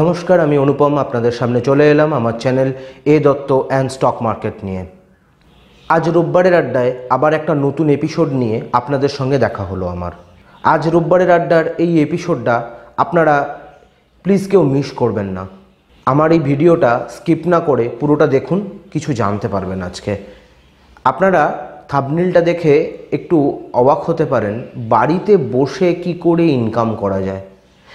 নমস্কার, আমি অনুপম, আপনাদের সামনে চলে এলাম আমার চ্যানেল এ দত্ত অ্যান্ড স্টক মার্কেট নিয়ে। আজ রোববারের আড্ডায় আবার একটা নতুন এপিসোড নিয়ে আপনাদের সঙ্গে দেখা হলো আমার। আজ রোববারের আড্ডার এই এপিসোডটা আপনারা প্লিজ কেউ মিস করবেন না। আমার এই ভিডিওটা স্কিপ না করে পুরোটা দেখুন, কিছু জানতে পারবেন আজকে। আপনারা থাবনিলটা দেখে একটু অবাক হতে পারেন, বাড়িতে বসে কি করে ইনকাম করা যায়।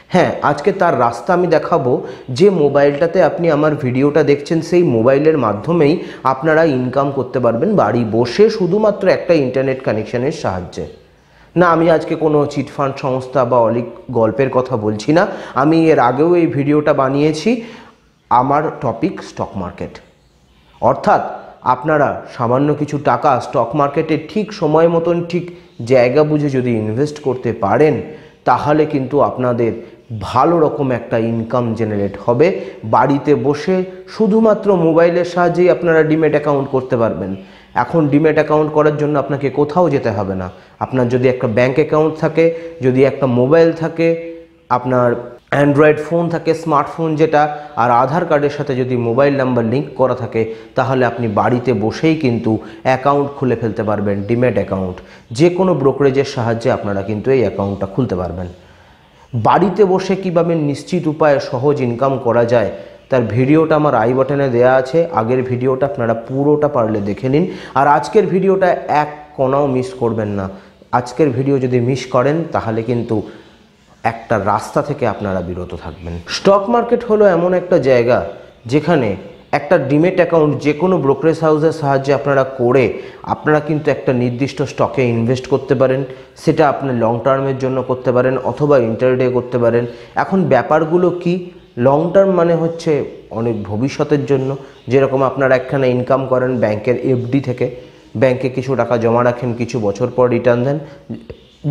হ্যাঁ আজকে তার রাস্তা আমি দেখাবো। যে মোবাইলটাতে আপনি আমার ভিডিওটা দেখছেন, সেই মোবাইলের মাধ্যমেই আপনারা ইনকাম করতে পারবেন বাড়ি বসে শুধুমাত্র একটা ইন্টারনেট কানেকশানের সাহায্যে। না, আমি আজকে কোনো চিটফান্ড সংস্থা বা অলিক গল্পের কথা বলছি না। আমি এর আগেও এই ভিডিওটা বানিয়েছি, আমার টপিক স্টক মার্কেট অর্থাৎ আপনারা সামান্য কিছু টাকা স্টক মার্কেটে ঠিক সময় মতন ঠিক জায়গা বুঝে যদি ইনভেস্ট করতে পারেন, তাহলে কিন্তু আপনাদের ভালো রকম একটা ইনকাম জেনারেট হবে। বাড়িতে বসে শুধুমাত্র মোবাইলের সাহায্যেই আপনারা ডিমেট অ্যাকাউন্ট করতে পারবেন। এখন ডিমেট অ্যাকাউন্ট করার জন্য আপনাকে কোথাও যেতে হবে না। আপনার যদি একটা ব্যাঙ্ক অ্যাকাউন্ট থাকে, যদি একটা মোবাইল থাকে, আপনার অ্যান্ড্রয়েড ফোন থাকে স্মার্টফোন যেটা, আর আধার কার্ডের সাথে যদি মোবাইল নাম্বার লিঙ্ক করা থাকে, তাহলে আপনি বাড়িতে বসেই কিন্তু অ্যাকাউন্ট খুলে ফেলতে পারবেন ডিমেট অ্যাকাউন্ট যে কোনো ব্রোকারেজের সাহায্যে আপনারা কিন্তু এই অ্যাকাউন্টটা খুলতে পারবেন। বাড়িতে বসে কীভাবে নিশ্চিত উপায়ে সহজ ইনকাম করা যায়, তার ভিডিওটা আমার আই বাটনে দেওয়া আছে। আগের ভিডিওটা আপনারা পুরোটা পারলে দেখে নিন। আর আজকের ভিডিওটা এক কোনাও মিস করবেন না। আজকের ভিডিও যদি মিস করেন, তাহলে কিন্তু একটা রাস্তা থেকে আপনারা বিরত থাকবেন। স্টক মার্কেট হলো এমন একটা জায়গা যেখানে একটা ডিমেট অ্যাকাউন্ট যে কোনো ব্রোকারেজ হাউসের সাহায্যে আপনারা করে আপনারা কিন্তু একটা নির্দিষ্ট স্টকে ইনভেস্ট করতে পারেন, সেটা আপনি লং টার্মের জন্য করতে পারেন অথবা ইন্টারডে করতে পারেন। এখন ব্যাপারগুলো কি? লং টার্ম মানে হচ্ছে অনেক ভবিষ্যতের জন্য। যেরকম আপনারা একখানে ইনকাম করেন ব্যাংকের এফডি থেকে, ব্যাংকে কিছু টাকা জমা রাখেন, কিছু বছর পর রিটার্ন দেন।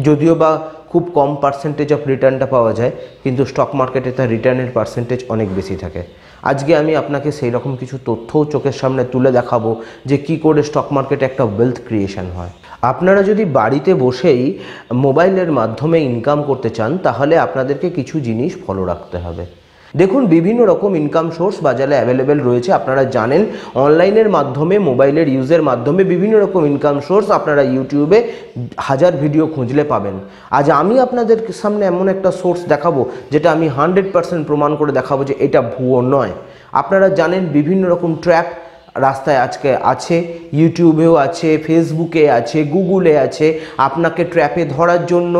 যদিও বা খুব কম পার্সেন্টেজ অফ রিটার্নটা পাওয়া যায়, কিন্তু স্টক মার্কেটে তার রিটার্নের পার্সেন্টেজ অনেক বেশি থাকে। আজকে আমি আপনাকে সেই রকম কিছু তথ্যও চোখের সামনে তুলে দেখাবো যে কি করে স্টক মার্কেটে একটা ওয়েলথ ক্রিয়েশন হয়। আপনারা যদি বাড়িতে বসেই মোবাইলের মাধ্যমে ইনকাম করতে চান, তাহলে আপনাদেরকে কিছু জিনিস ফলো রাখতে হবে। দেখুন, বিভিন্ন রকম ইনকাম সোর্স বাজারে অ্যাভেলেবেল রয়েছে, আপনারা জানেন। অনলাইনের মাধ্যমে মোবাইলের ইউজের মাধ্যমে বিভিন্ন রকম ইনকাম সোর্স আপনারা ইউটিউবে হাজার ভিডিও খুঁজলে পাবেন। আজ আমি আপনাদের সামনে এমন একটা সোর্স দেখাবো, যেটা আমি হান্ড্রেড পার্সেন্ট প্রমাণ করে দেখাবো যে এটা ভুয়ো নয়। আপনারা জানেন, বিভিন্ন রকম ট্র্যাক রাস্তায় আজকে আছে ইউটিউবেও আছে ফেসবুকে আছে গুগলে আছে। আপনাকে ট্র্যাপে ধরার জন্য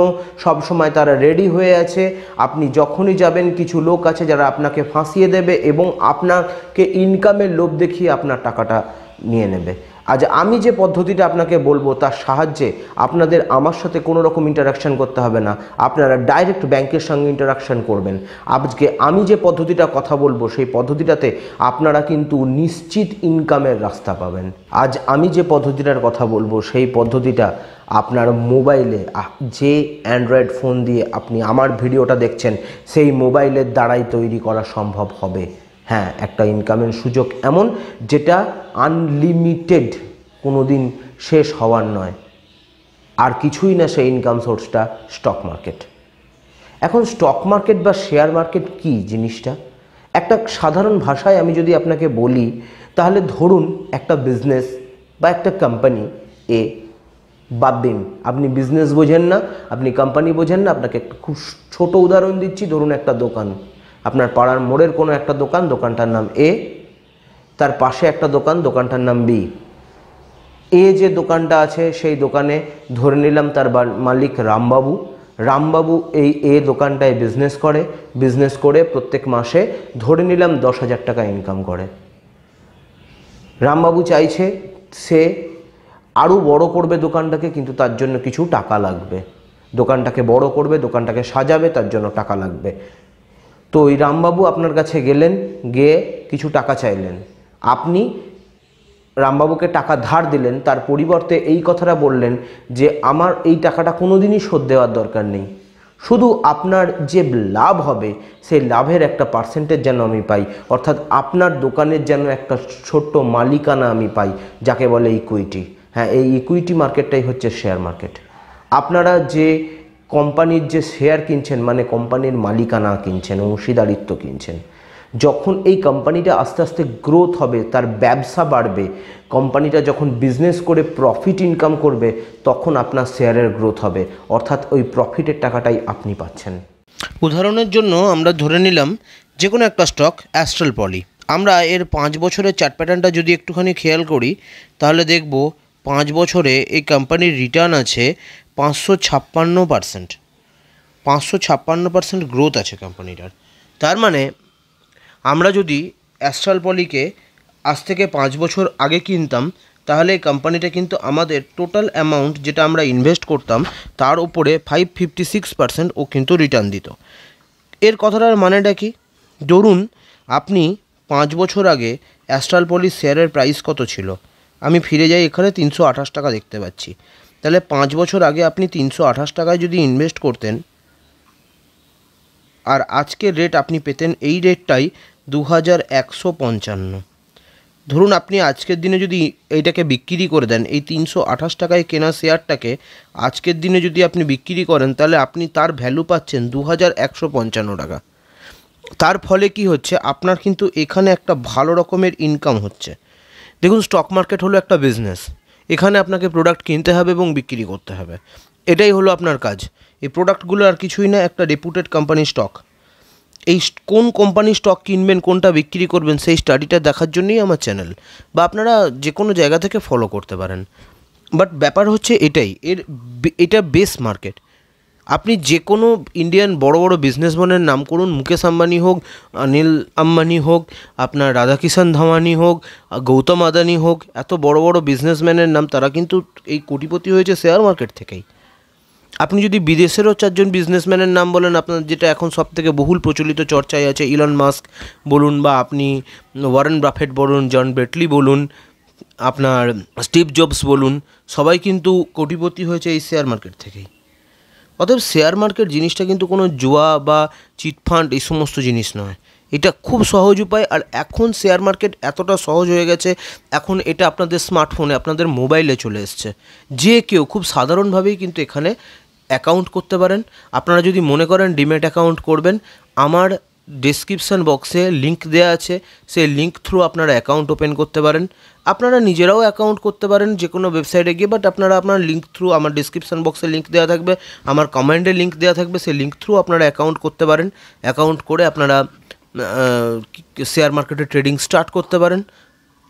সব সময় তারা রেডি হয়ে আছে। আপনি যখনই যাবেন, কিছু লোক আছে যারা আপনাকে ফাঁসিয়ে দেবে এবং আপনাকে ইনকামের লোভ দেখিয়ে আপনার টাকাটা নিয়ে নেবে। আজ আমি যে পদ্ধতিটা আপনাকে বলব তার সাহায্যে আপনাদের আমার সাথে কোনো রকম ইন্টারাকশান করতে হবে না। আপনারা ডাইরেক্ট ব্যাংকের সঙ্গে ইন্টারাকশান করবেন। আজকে আমি যে পদ্ধতিটা কথা বলব, সেই পদ্ধতিটাতে আপনারা কিন্তু নিশ্চিত ইনকামের রাস্তা পাবেন। আজ আমি যে পদ্ধতিটার কথা বলব, সেই পদ্ধতিটা আপনার মোবাইলে যে অ্যান্ড্রয়েড ফোন দিয়ে আপনি আমার ভিডিওটা দেখছেন, সেই মোবাইলের দ্বারাই তৈরি করা সম্ভব হবে। হ্যাঁ একটা ইনকামের সুযোগ এমন যেটা আনলিমিটেড কোনো দিন শেষ হওয়ার নয়। আর কিছুই না সেই ইনকাম সোর্সটা স্টক মার্কেট এখন স্টক মার্কেট বা শেয়ার মার্কেট কি জিনিসটা? একটা সাধারণ ভাষায় আমি যদি আপনাকে বলি, তাহলে ধরুন একটা বিজনেস বা একটা কোম্পানি এ বাদ দিন। আপনি বিজনেস বোঝেন না, আপনি কোম্পানি বোঝেন না, আপনাকে একটা খুব ছোট উদাহরণ দিচ্ছি, ধরুন একটা দোকান। আপনার পাড়ার মোড়ের কোনো একটা দোকান, দোকানটার নাম এ, তার পাশে একটা দোকান, দোকানটার নাম বি। এ যে দোকানটা আছে, সেই দোকানে ধরে নিলাম তার মালিক রামবাবু। রামবাবু এই এ দোকানটায় বিজনেস করে। বিজনেস করে প্রত্যেক মাসে ধরে নিলাম দশ হাজার টাকা ইনকাম করে। রামবাবু চাইছে সে আরও বড় করবে দোকানটাকে, কিন্তু তার জন্য কিছু টাকা লাগবে। দোকানটাকে বড় করবে, দোকানটাকে সাজাবে, তার জন্য টাকা লাগবে। তো ওই রামবাবু আপনার কাছে গেলেন, গিয়ে কিছু টাকা চাইলেন। আপনি রামবাবুকে টাকা ধার দিলেন, তার পরিবর্তে এই কথাটা বললেন যে, আমার এই টাকাটা কোনো দিনই শোধ দেওয়ার দরকার নেই। শুধু আপনার যে লাভ হবে, সেই লাভের একটা পার্সেন্টেজ যেন আমি পাই। অর্থাৎ আপনার দোকানের যেন একটা ছোট্ট মালিকানা আমি পাই, যাকে বলে ইকুইটি হ্যাঁ এই ইকুইটি মার্কেটটাই হচ্ছে শেয়ার মার্কেট আপনারা যে কোম্পানির যে শেয়ার কিনছেন মানে কোম্পানির মালিকানা কিনছেন, অংশীদারিত্ব কিনছেন, যখন এই কোম্পানিটা আস্তে আস্তে গ্রোথ হবে, তার ব্যবসা বাড়বে, কোম্পানিটা যখন বিজনেস করে প্রফিট ইনকাম করবে, তখন আপনার শেয়ারের গ্রোথ হবে। অর্থাৎ ওই প্রফিটের টাকাটাই আপনি পাচ্ছেন। উদাহরণের জন্য আমরা ধরে নিলাম যে কোনো একটা স্টক অ্যাস্ট্রাল পলি আমরা এর পাঁচ বছরের চার্ট প্যাটার্নটা যদি একটুখানি খেয়াল করি, তাহলে দেখব পাঁচ বছরে এই কোম্পানির রিটার্ন আছে পাঁচশো ছাপ্পান্ন পার্সেন্ট পাঁচশো ছাপ্পান্ন পার্সেন্ট গ্রোথ আছে কোম্পানিটার তার মানে আমরা যদি অ্যাস্ট্রাল পলিকে আজ থেকে পাঁচ বছর আগে কিনতাম, তাহলে এই কোম্পানিটা কিন্তু আমাদের টোটাল অ্যামাউন্ট যেটা আমরা ইনভেস্ট করতাম, তার উপরে ফাইভ ফিফটি সিক্স পার্সেন্ট ও কিন্তু রিটার্ন দিত। এর কথাটার মানেটা কি? ধরুন, আপনি পাঁচ বছর আগে অ্যাস্ট্রাল পলির শেয়ারের প্রাইস কত ছিল? আমি ফিরে যাই এখানে তিনশো আঠাশ টাকা দেখতে পাচ্ছি। তাহলে পাঁচ বছর আগে আপনি তিনশো আঠাশ টাকায় যদি ইনভেস্ট করতেন, আর আজকের রেট আপনি পেতেন এই রেটটাই দু হাজার একশো পঞ্চান্ন। ধরুন আপনি আজকের দিনে যদি এইটাকে বিক্রি করে দেন, এই তিনশো আঠাশ টাকায় কেনা শেয়ারটাকে আজকের দিনে যদি আপনি বিক্রি করেন, তাহলে আপনি তার ভ্যালু পাচ্ছেন দু হাজার একশো পঞ্চান্ন টাকা। তার ফলে কি হচ্ছে, আপনার কিন্তু এখানে একটা ভালো রকমের ইনকাম হচ্ছে। দেখুন স্টক মার্কেট হলো একটা বিজনেস এখানে আপনাকে প্রোডাক্ট কিনতে হবে এবং বিক্রি করতে হবে। এটাই হলো আপনার কাজ। এই প্রোডাক্টগুলো আর কিছুই না, একটা রেপুটেড কোম্পানির স্টক এই কোন কোম্পানির স্টক কিনবেন, কোনটা বিক্রি করবেন, সেই স্টাডিটা দেখার জন্যই আমার চ্যানেল বা আপনারা যে কোনো জায়গা থেকে ফলো করতে পারেন। বাট ব্যাপার হচ্ছে এটাই, এর এটা বেস মার্কেট আপনি যে কোনো ইন্ডিয়ান বড় বড় বিজনেসম্যানের নাম করুন, মুকেশ আম্বানি হোক, অনিল আম্বানি হোক, আপনার রাধাকিষান ধামানি হোক, গৌতম আদানি হোক, এত বড় বড় বিজনেসম্যানের নাম, তারা কিন্তু এই কোটিপতি হয়েছে শেয়ার মার্কেট থেকেই। আপনি যদি বিদেশেরও চারজন বিজনেসম্যানের নাম বলেন, আপনার যেটা এখন সব থেকে বহুল প্রচলিত চর্চায় আছে ইলন মাস্ক বলুন বা আপনি ওয়ারেন বাফেট বলুন জন বেটলি বলুন, আপনার স্টিভ জবস বলুন, সবাই কিন্তু কোটিপতি হয়েছে এই শেয়ার মার্কেট থেকেই। অতএব শেয়ার মার্কেট জিনিসটা কিন্তু কোনো জুয়া বা চিটফান্ড এই সমস্ত জিনিস নয়। এটা খুব সহজ উপায় আর এখন শেয়ার মার্কেট এতটা সহজ হয়ে গেছে, এখন এটা আপনাদের স্মার্টফোনে আপনাদের মোবাইলে চলে এসছে। যে কেউ খুব সাধারণভাবেই কিন্তু এখানে অ্যাকাউন্ট করতে পারেন। আপনারা যদি মনে করেন ডিমেট অ্যাকাউন্ট করবেন, আমার ডেসক্রিপশান বক্সে লিংক দেওয়া আছে। সেই লিংক থ্রু আপনারা অ্যাকাউন্ট ওপেন করতে পারেন। আপনারা নিজেরাও অ্যাকাউন্ট করতে পারেন যে কোনো ওয়েবসাইটে গিয়ে বাট আপনারা আপনার লিঙ্ক থ্রু আমার ডিসক্রিপশান বক্সে লিঙ্ক দেওয়া থাকবে, আমার কমেন্টে লিঙ্ক দেওয়া থাকবে, সেই লিঙ্ক থ্রু আপনারা অ্যাকাউন্ট করতে পারেন। অ্যাকাউন্ট করে আপনারা শেয়ার মার্কেটে ট্রেডিং স্টার্ট করতে পারেন।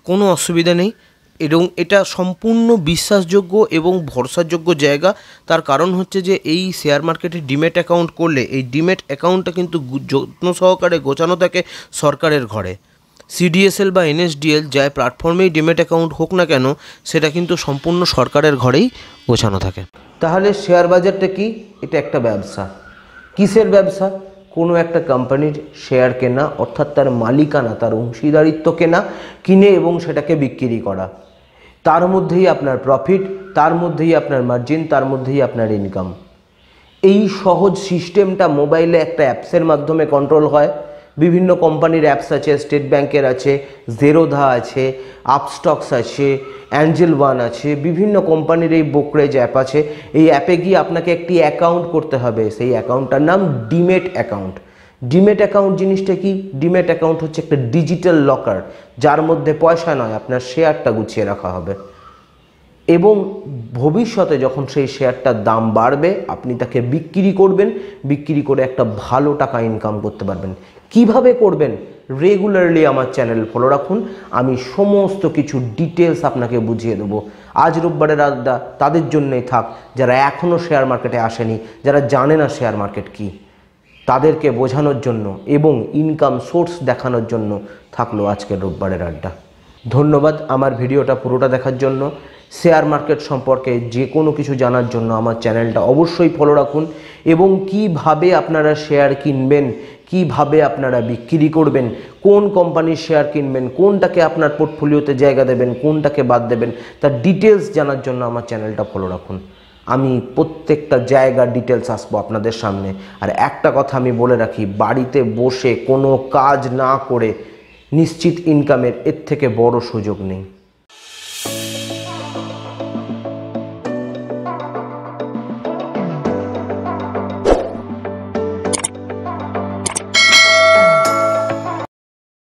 কোনো অসুবিধা নেই। এবং এটা সম্পূর্ণ বিশ্বাসযোগ্য এবং ভরসাযোগ্য জায়গা। তার কারণ হচ্ছে যে এই শেয়ার মার্কেটে ডিমেট অ্যাকাউন্ট করলে এই ডিমেট অ্যাকাউন্টটা কিন্তু যত্ন সহকারে গোছানো থাকে সরকারের ঘরে। সিডিএসএল বা এনএসডিএল যা প্ল্যাটফর্মেই ডিমেট অ্যাকাউন্ট হোক না কেন, সেটা কিন্তু সম্পূর্ণ সরকারের ঘরেই গোছানো থাকে। তাহলে শেয়ার বাজারটা কি? এটা একটা ব্যবসা। কিসের ব্যবসা? কোনো একটা কোম্পানির শেয়ার কেনা, অর্থাৎ তার মালিকানা, তার অংশীদারিত্ব কেনা, কিনে এবং সেটাকে বিক্রি করা। তার মধ্যেই আপনার প্রফিট তার মধ্যেই আপনার মার্জিন তার মধ্যেই আপনার ইনকাম এই সহজ সিস্টেমটা মোবাইলে একটা অ্যাপসের মাধ্যমে কন্ট্রোল হয়। বিভিন্ন কোম্পানির অ্যাপস আছে স্টেট ব্যাংকের আছে জেরোধা আছে আপস্টক্স আছে অ্যাঞ্জেল ওয়ান আছে, বিভিন্ন কোম্পানির এই ব্রোকারেজ অ্যাপ আছে। এই অ্যাপে গিয়ে আপনাকে একটি অ্যাকাউন্ট করতে হবে। সেই অ্যাকাউন্টটার নাম ডিমেট অ্যাকাউন্ট ডিমেট অ্যাকাউন্ট জিনিসটা কি? ডিমেট অ্যাকাউন্ট হচ্ছে একটা ডিজিটাল লকার যার মধ্যে পয়সা নয়, আপনার শেয়ারটা গুছিয়ে রাখা হবে। এবং ভবিষ্যতে যখন সেই শেয়ারটার দাম বাড়বে, আপনি তাকে বিক্রি করবেন, বিক্রি করে একটা ভালো টাকা ইনকাম করতে পারবেন। কীভাবে করবেন? রেগুলারলি আমার চ্যানেল ফলো রাখুন, আমি সমস্ত কিছু ডিটেলস আপনাকে বুঝিয়ে দেবো। আজ রোববারের আড্ডা তাদের জন্যই থাক, যারা এখনও শেয়ার মার্কেটে আসেনি, যারা জানে না শেয়ার মার্কেট কী। তাদেরকে বোঝানোর জন্য এবং ইনকাম সোর্স দেখানোর জন্য থাকল আজকের রোববারের আড্ডা। ধন্যবাদ আমার ভিডিওটা পুরোটা দেখার জন্য। শেয়ার মার্কেট সম্পর্কে যে কোনো কিছু জানার জন্য আমার চ্যানেলটা অবশ্যই ফলো রাখুন এবং কীভাবে আপনারা শেয়ার কিনবেন, কীভাবে আপনারা বিক্রি করবেন, কোন কোম্পানির শেয়ার কিনবেন, কোনটাকে আপনার পোর্টফোলিওতে জায়গা দেবেন, কোনটাকে বাদ দেবেন, তার ডিটেলস জানার জন্য আমার চ্যানেলটা ফলো রাখুন। আমি প্রত্যেকটা জায়গার ডিটেলস আসব আপনাদের সামনে। আর একটা কথা আমি বলে রাখি, বাড়িতে বসে কোনো কাজ না করে নিশ্চিত ইনকামের এর থেকে বড় সুযোগ নেই।